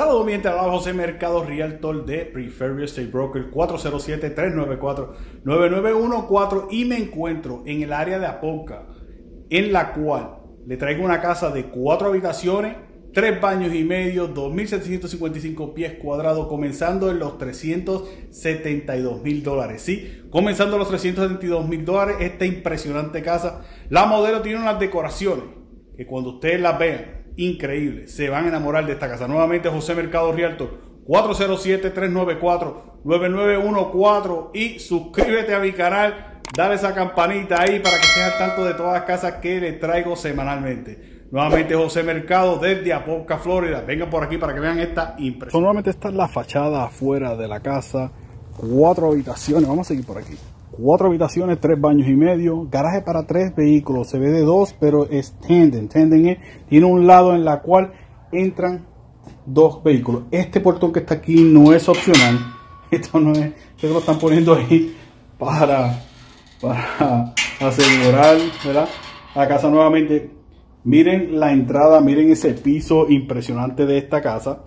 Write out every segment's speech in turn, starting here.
Saludos mi gente, José Mercado Realtor de Prefer Real Estate Broker 407-394-9914 y me encuentro en el área de Apoca en la cual le traigo una casa de cuatro habitaciones, tres baños y medio, 2.755 pies cuadrados, comenzando en los 372 mil dólares. Sí, comenzando en los 372 mil dólares, esta impresionante casa. La modelo tiene unas decoraciones que cuando ustedes las vean, increíble. Se van a enamorar de esta casa. Nuevamente José Mercado Rialto, 407-394-9914 y suscríbete a mi canal, dale esa campanita ahí para que estés al tanto de todas las casas que le traigo semanalmente. Nuevamente José Mercado desde Apoca, Florida. Vengan por aquí para que vean esta impresión. Nuevamente está la fachada afuera de la casa. Cuatro habitaciones. Vamos a seguir por aquí cuatro habitaciones, tres baños y medio, garaje para tres vehículos, se ve de dos, pero es tandem, tandem tiene un lado en la cual entran dos vehículos. Este portón que está aquí no es opcional, esto no es, esto lo están poniendo ahí para, para asegurar, ¿verdad? La casa nuevamente, miren la entrada, miren ese piso impresionante de esta casa.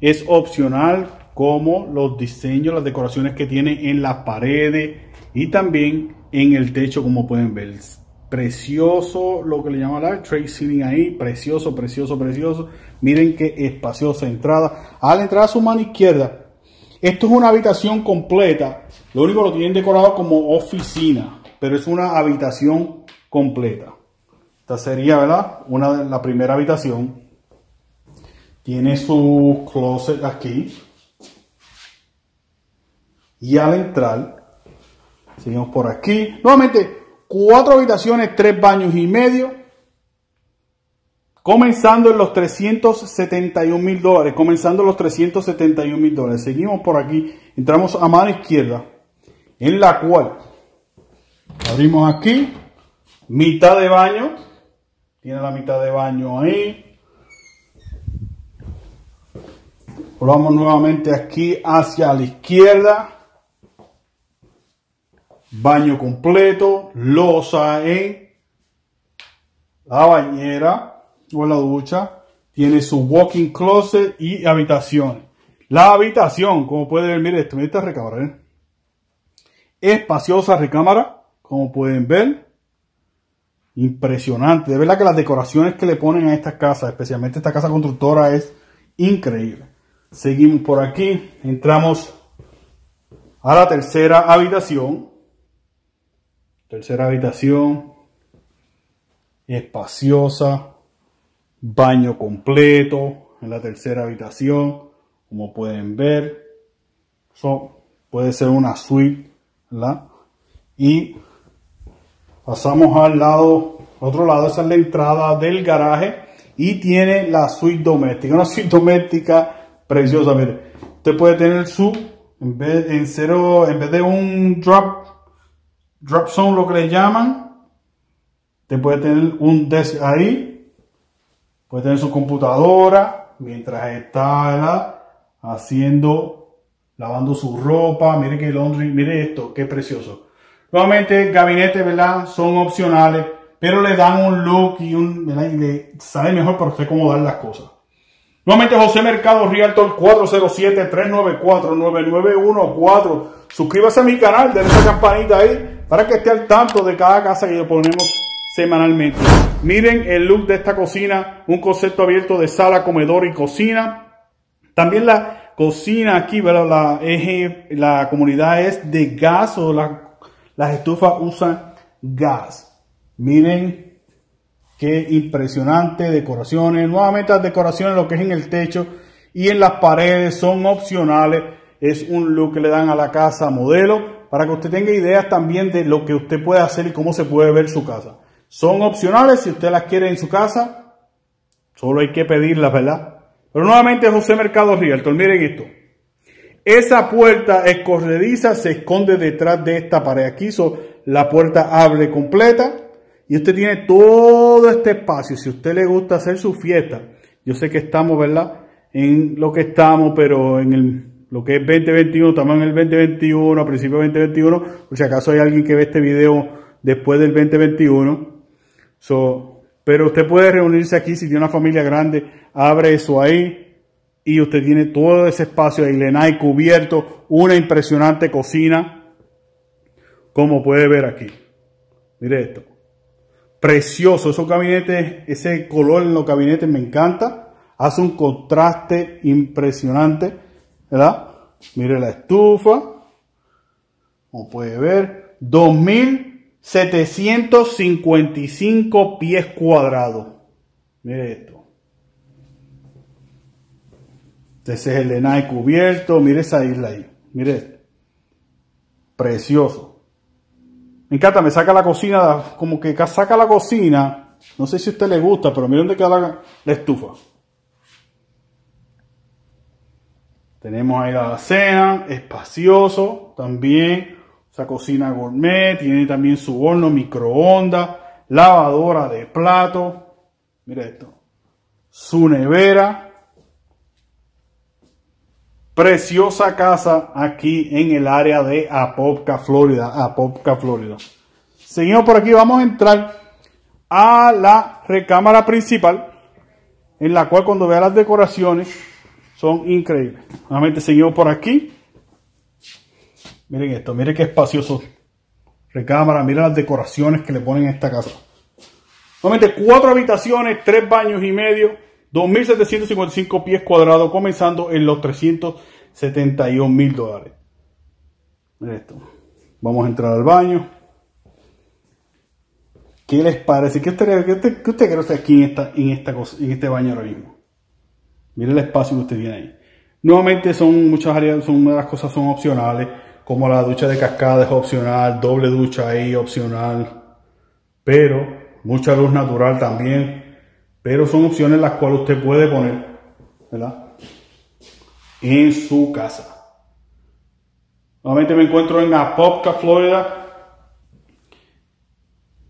Es opcional como los diseños, las decoraciones que tiene en las paredes y también en el techo, como pueden ver. Precioso, lo que le llaman la trade ceiling ahí, precioso, precioso, precioso. Miren qué espaciosa entrada. A la entrada a su mano izquierda, esto es una habitación completa. Lo único lo tienen decorado como oficina, pero es una habitación completa. Esta sería, ¿verdad? Una de la primera habitación. Tiene su closet aquí y al entrar, seguimos por aquí, nuevamente cuatro habitaciones, tres baños y medio, comenzando en los 371 mil dólares, comenzando en los 371 mil dólares. Seguimos por aquí, entramos a mano izquierda, en la cual abrimos aquí, mitad de baño, tiene la mitad de baño ahí. Volvamos nuevamente aquí hacia la izquierda baño completo, losa en la bañera o la ducha, tiene su walking closet y habitación. La habitación, como pueden ver, mire esto, esta recámara, ¿eh? espaciosa recámara, como pueden ver, impresionante. De verdad que las decoraciones que le ponen a estas casas, especialmente esta casa constructora, es increíble. Seguimos por aquí, entramos a la tercera habitación. Tercera habitación, espaciosa, baño completo en la tercera habitación, como pueden ver. puede ser una suite, ¿verdad? Y pasamos al lado, otro lado, esa es la entrada del garaje y tiene la suite doméstica, una suite doméstica preciosa, mire. Usted puede tener su, en vez, en cero, en vez de un drop drop zone, lo que le llaman. Te puede tener un desk ahí. Puede tener su computadora mientras está haciendo, lavando su ropa. Mire que laundry, mire esto, qué precioso. Nuevamente, gabinete, ¿verdad? Son opcionales, pero le dan un look y un, ¿verdad? Y le sale mejor para usted cómo dar las cosas. Nuevamente José Mercado Realtor 407-394-9914. Suscríbase a mi canal, denle esa campanita ahí para que esté al tanto de cada casa que le ponemos semanalmente. Miren el look de esta cocina, un concepto abierto de sala, comedor y cocina. También la cocina aquí, La, la comunidad es de gas o las estufas usan gas. Miren qué impresionante decoraciones. Nuevamente las decoraciones, lo que es en el techo y en las paredes son opcionales. Es un look que le dan a la casa modelo para que usted tenga ideas también de lo que usted puede hacer y cómo se puede ver su casa. Son opcionales si usted las quiere en su casa, solo hay que pedirlas, ¿verdad? Pero nuevamente José Mercado Realtor, miren esto. Esa puerta escorrediza se esconde detrás de esta pared. Aquí so, la puerta abre completa y usted tiene todo este espacio. Si usted le gusta hacer su fiesta, yo sé que estamos, ¿verdad? En lo que estamos, pero en el lo que es 2021, estamos en el 2021, a principios del 2021, por si acaso hay alguien que ve este video después del 2021. So, Pero usted puede reunirse aquí si tiene una familia grande, abre eso ahí y usted tiene todo ese espacio de Ilenay cubierto, una impresionante cocina, como puede ver aquí. Mire esto. Precioso, esos gabinetes, ese color en los gabinetes me encanta. Hace un contraste impresionante, ¿verdad? Mire la estufa. Como puede ver, 2755 pies cuadrados. Mire esto. Ese es el Enay cubierto. Mire esa isla ahí. Mire esto. Precioso. Me encanta, me saca la cocina, como que saca la cocina. No sé si a usted le gusta, pero miren dónde queda la, estufa. Tenemos ahí la cena, espacioso también. Esa cocina gourmet, tiene también su horno microondas, lavadora de plato. Mire esto. Su nevera. Preciosa casa aquí en el área de Apopka, Florida. Apopka, Florida. Seguimos por aquí, vamos a entrar a la recámara principal, en la cual cuando vea las decoraciones son increíbles. Nuevamente seguimos por aquí. Miren esto, miren qué espacioso. Recámara, miren las decoraciones que le ponen a esta casa. Nuevamente cuatro habitaciones, tres baños y medio 2.755 pies cuadrados, comenzando en los 371 mil dólares. esto. Vamos a entrar al baño. ¿Qué les parece? ¿Qué usted, qué usted, qué usted cree aquí en, esta, en, esta en este baño ahora mismo? Mire el espacio que usted tiene ahí. Nuevamente son muchas áreas, son una de las cosas son opcionales, como la ducha de cascada es opcional, doble ducha ahí opcional, pero mucha luz natural también pero son opciones las cuales usted puede poner, ¿verdad? En su casa. Nuevamente me encuentro en Apopka, Florida.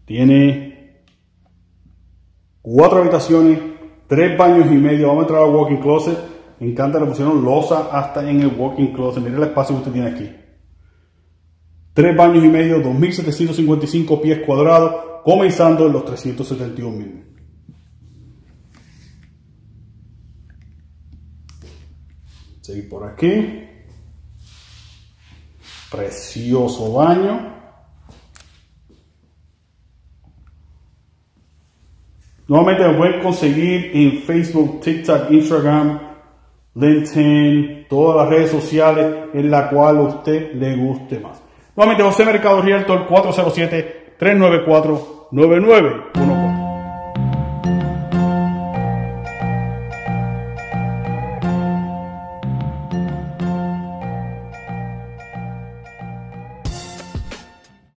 Tiene cuatro habitaciones, tres baños y medio. Vamos a entrar al walking closet. Me encanta, le pusieron losa hasta en el walking closet. Mire el espacio que usted tiene aquí. Tres baños y medio, 2.755 pies cuadrados, comenzando en los 371 mil. Seguir por aquí. Precioso baño. Nuevamente me pueden conseguir en Facebook, TikTok, Instagram, LinkedIn, todas las redes sociales en la cual a usted le guste más. Nuevamente José Mercado Rialto, 407-394-99